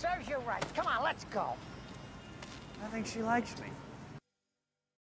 serves you right. Come on, let's go. I think she likes me.